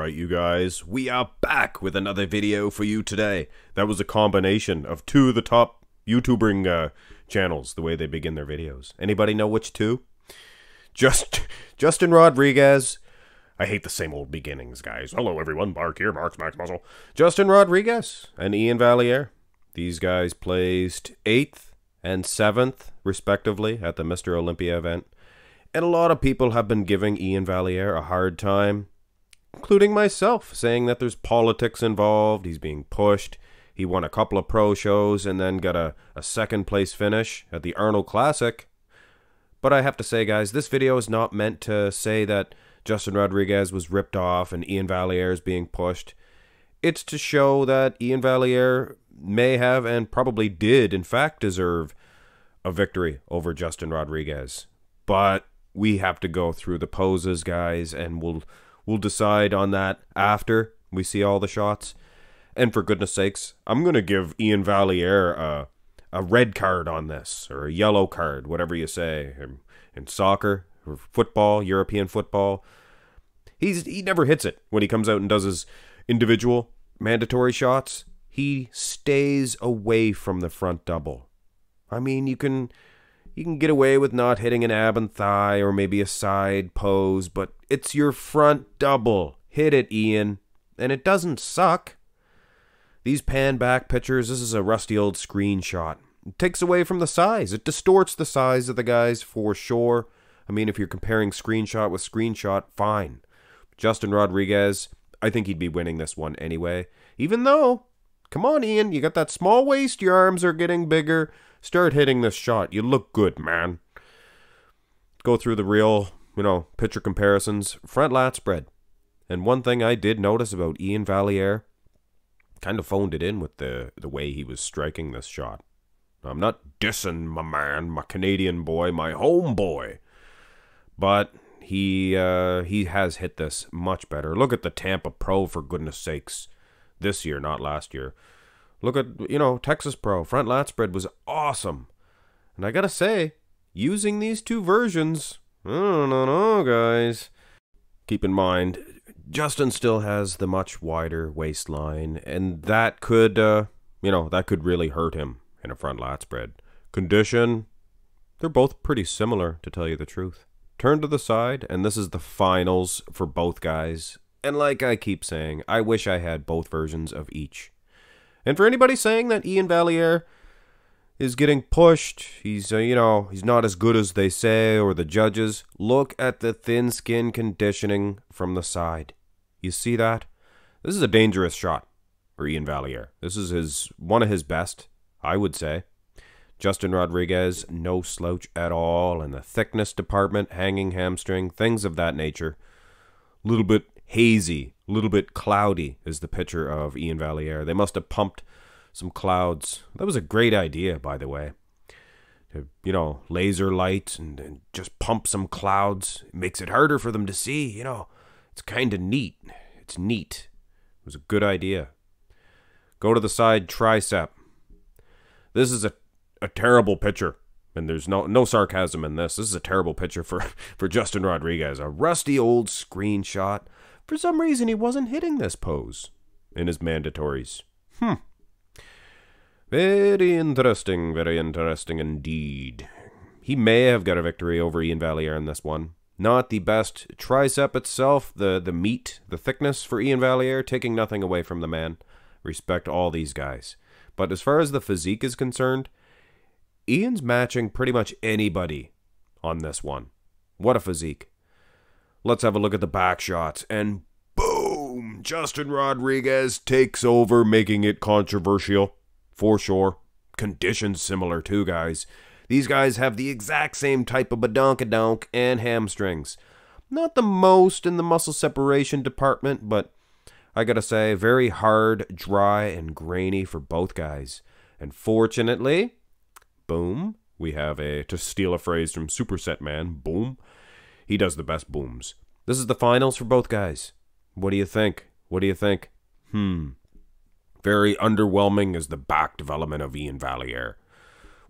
Alright, you guys, we are back with another video for you today. That was a combination of two of the top YouTubing uh, channels, the way they begin their videos. Anybody know which two? Just Justin Rodriguez. I hate the same old beginnings, guys. Hello, everyone. Mark here, Mark's Max Muscle. Justin Rodriguez and Iain Valliere. These guys placed 8th and 7th, respectively, at the Mr. Olympia event. And a lot of people have been giving Iain Valliere a hard time, including myself, saying that there's politics involved, he's being pushed. He won a couple of pro shows and then got a, a second place finish at the Arnold Classic. But I have to say, guys, this video is not meant to say that Justin Rodriguez was ripped off and Iain Valliere is being pushed. It's to show that Iain Valliere may have and probably did, in fact, deserve a victory over Justin Rodriguez. But we have to go through the poses, guys, and we'll we'll decide on that after we see all the shots. And for goodness sakes, I'm gonna give Iain Valliere a a red card on this or a yellow card, whatever you say, in, in soccer or football, European football. He's he never hits it when he comes out and does his individual mandatory shots. He stays away from the front double. I mean, you can you can get away with not hitting an ab and thigh or maybe a side pose, but it's your front double. Hit it, Iain. And it doesn't suck. These pan back pictures, this is a rusty old screenshot. It takes away from the size. It distorts the size of the guys for sure. I mean, if you're comparing screenshot with screenshot, fine. Justin Rodriguez, I think he'd be winning this one anyway. Even though, come on, Iain, you got that small waist, your arms are getting bigger. Start hitting this shot. You look good, man. Go through the real, you know, pitcher comparisons. Front lat spread. And one thing I did notice about Iain Valliere, kind of phoned it in with the, the way he was striking this shot. I'm not dissing my man, my Canadian boy, my home boy. But he uh, he has hit this much better. Look at the Tampa Pro for goodness sakes. This year, not last year. Look at, you know, Texas Pro. Front lat spread was awesome. And I gotta say, using these two versions, I don't know, guys. Keep in mind, Justin still has the much wider waistline, and that could, uh, you know, that could really hurt him in a front lat spread. Condition, they're both pretty similar, to tell you the truth. Turn to the side, and this is the finals for both guys. And like I keep saying, I wish I had both versions of each. And for anybody saying that Iain Valliere is getting pushed, he's, uh, you know, he's not as good as they say or the judges, look at the thin skin conditioning from the side. You see that? This is a dangerous shot for Iain Valliere. This is his one of his best, I would say. Justin Rodriguez, no slouch at all in the thickness department, hanging hamstring, things of that nature. A little bit hazy, a little bit cloudy is the picture of Iain Valliere. They must have pumped some clouds. That was a great idea, by the way. To, you know, laser light and, and just pump some clouds. It makes it harder for them to see, you know. It's kind of neat. It's neat. It was a good idea. Go to the side tricep. This is a, a terrible picture. And there's no no sarcasm in this. This is a terrible picture for, for Justin Rodriguez. A rusty old screenshot. For some reason, he wasn't hitting this pose in his mandatories. Hmm. Very interesting, very interesting indeed. He may have got a victory over Iain Valliere in this one. Not the best tricep itself, the, the meat, the thickness for Iain Valliere, taking nothing away from the man. Respect all these guys. But as far as the physique is concerned, Iain's matching pretty much anybody on this one. What a physique. Let's have a look at the back shots, and boom! Justin Rodriguez takes over, making it controversial. For sure. Conditions similar too, guys. These guys have the exact same type of badonkadonk and hamstrings. Not the most in the muscle separation department, but I gotta say, very hard, dry, and grainy for both guys. And fortunately, boom, we have a, to steal a phrase from Superset Man, boom, he does the best booms. This is the finals for both guys. What do you think? What do you think? Hmm. Very underwhelming is the back development of Iain Valliere.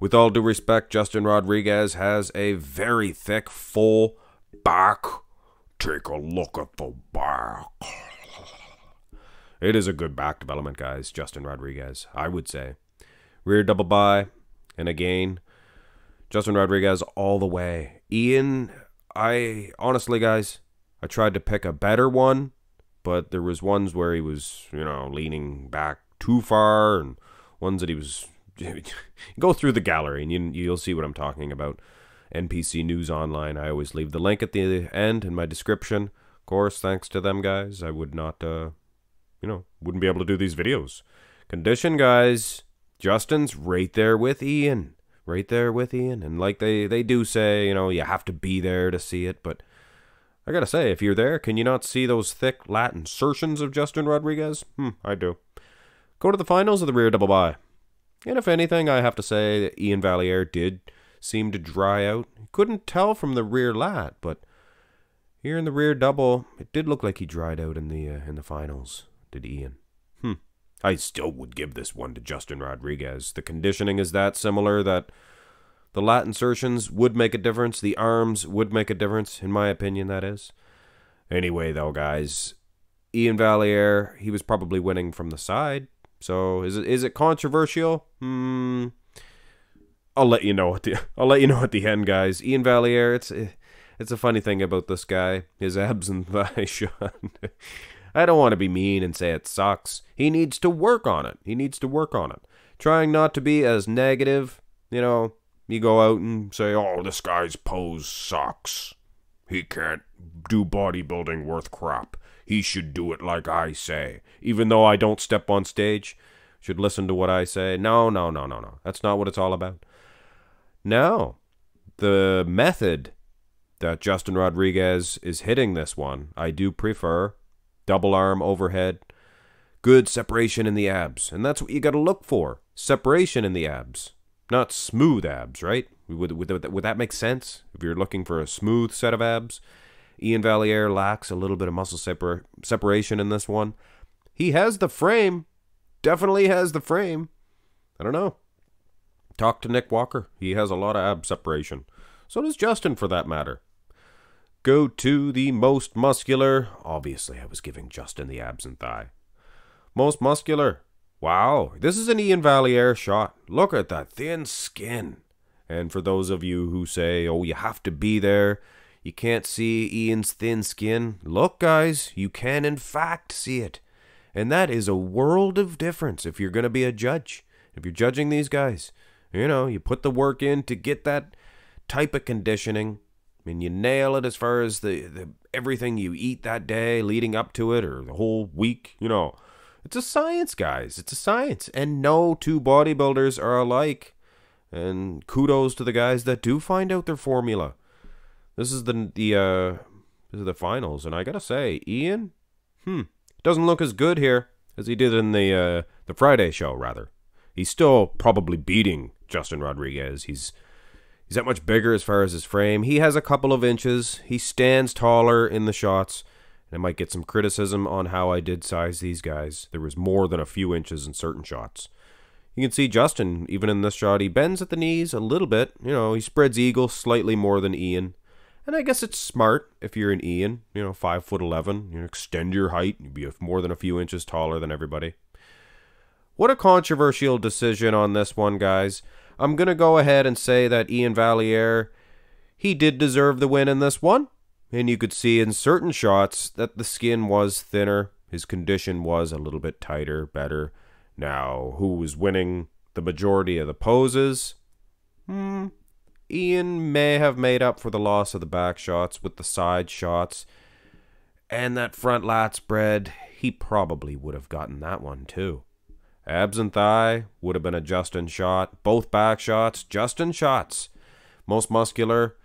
With all due respect, Justin Rodriguez has a very thick, full back. Take a look at the back. It is a good back development, guys. Justin Rodriguez, I would say. Rear double bi, and again, Justin Rodriguez all the way. Iain, I honestly, guys, I tried to pick a better one, but there was ones where he was, you know, leaning back too far, and ones that he was. go through the gallery, and you, you'll see what I'm talking about. NPC News Online. I always leave the link at the end in my description. Of course, thanks to them guys, I would not, uh, you know, wouldn't be able to do these videos. Condition, guys. Justin's right there with Iain. Right there with Iain. And like they, they do say, you know, you have to be there to see it, but I gotta say, if you're there, can you not see those thick Latin insertions of Justin Rodriguez? Hmm, I do. Go to the finals of the rear double bi. And if anything, I have to say that Iain Valliere did seem to dry out. Couldn't tell from the rear lat, but here in the rear double, it did look like he dried out in the uh, in the finals. Did Iain? I still would give this one to Justin Rodriguez. The conditioning is that similar that the lat insertions would make a difference. The arms would make a difference, in my opinion. That is. Anyway, though, guys, Iain Valliere, he was probably winning from the side. So is it is it controversial? Hmm. I'll let you know at the I'll let you know at the end, guys. Iain Valliere, it's it's a funny thing about this guy, his abs and thigh shot. I don't want to be mean and say it sucks. He needs to work on it. He needs to work on it. Trying not to be as negative, you know. You go out and say, "Oh, this guy's pose sucks. He can't do bodybuilding worth crap. He should do it like I say, even though I don't step on stage." Should listen to what I say. No, no, no, no, no. That's not what it's all about. No. The method that Justin Rodriguez is hitting this one, I do prefer. Double arm overhead. Good separation in the abs. And that's what you got to look for. Separation in the abs. Not smooth abs, right? Would, would, would that make sense? If you're looking for a smooth set of abs? Iain Valliere lacks a little bit of muscle separ- separation in this one. He has the frame. Definitely has the frame. I don't know. Talk to Nick Walker. He has a lot of ab separation. So does Justin, for that matter. Go to the most muscular. Obviously, I was giving Justin the abs and thigh. Most muscular. Wow, this is an Iain Valliere shot. Look at that thin skin. And for those of you who say, oh, you have to be there, you can't see Iain's thin skin. Look, guys, you can in fact see it. And that is a world of difference if you're going to be a judge. If you're judging these guys, you know, you put the work in to get that type of conditioning and you nail it as far as the, the everything you eat that day leading up to it or the whole week, you know. It's a science, guys. It's a science. And no two bodybuilders are alike. And kudos to the guys that do find out their formula. This is the the uh this is the finals, and I gotta say, Iain, hmm, doesn't look as good here as he did in the uh the Friday show, rather. He's still probably beating Justin Rodriguez. He's he's that much bigger as far as his frame. He has a couple of inches. He stands taller in the shots. And I might get some criticism on how I did size these guys. There was more than a few inches in certain shots. You can see Justin, even in this shot, he bends at the knees a little bit. You know, he spreads eagle slightly more than Iain. And I guess it's smart if you're an Iain, you know, five foot eleven. You know, extend your height. You'd be more than a few inches taller than everybody. What a controversial decision on this one, guys. I'm going to go ahead and say that Iain Valliere, he did deserve the win in this one. And you could see in certain shots that the skin was thinner. His condition was a little bit tighter, better. Now, who was winning the majority of the poses? Hmm. Iain may have made up for the loss of the back shots with the side shots. And that front lat spread, he probably would have gotten that one too. Abs and thigh would have been a Justin shot. Both back shots, Justin shots. Most muscular,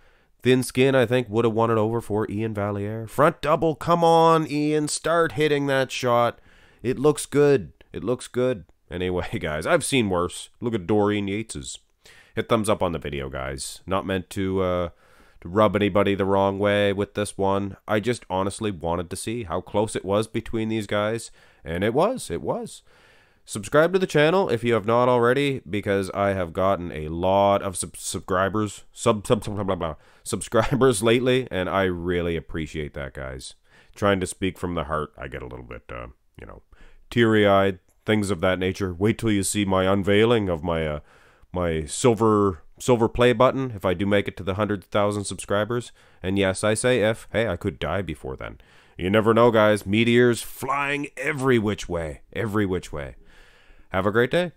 thin skin, I think, would have won it over for Iain Valliere. Front double, come on, Iain, start hitting that shot. It looks good. It looks good. Anyway, guys, I've seen worse. Look at Dorian Yates's. Hit thumbs up on the video, guys. Not meant to uh, to rub anybody the wrong way with this one. I just honestly wanted to see how close it was between these guys, and it was. It was. Subscribe to the channel if you have not already, because I have gotten a lot of sub- subscribers, sub, sub, sub blah, blah, blah, subscribers lately, and I really appreciate that, guys. Trying to speak from the heart, I get a little bit, uh, you know, teary eyed, things of that nature. Wait till you see my unveiling of my uh, my silver silver play button if I do make it to the hundred thousand subscribers. And yes, I say if. Hey, I could die before then. You never know, guys. Meteors flying every which way, every which way. Have a great day.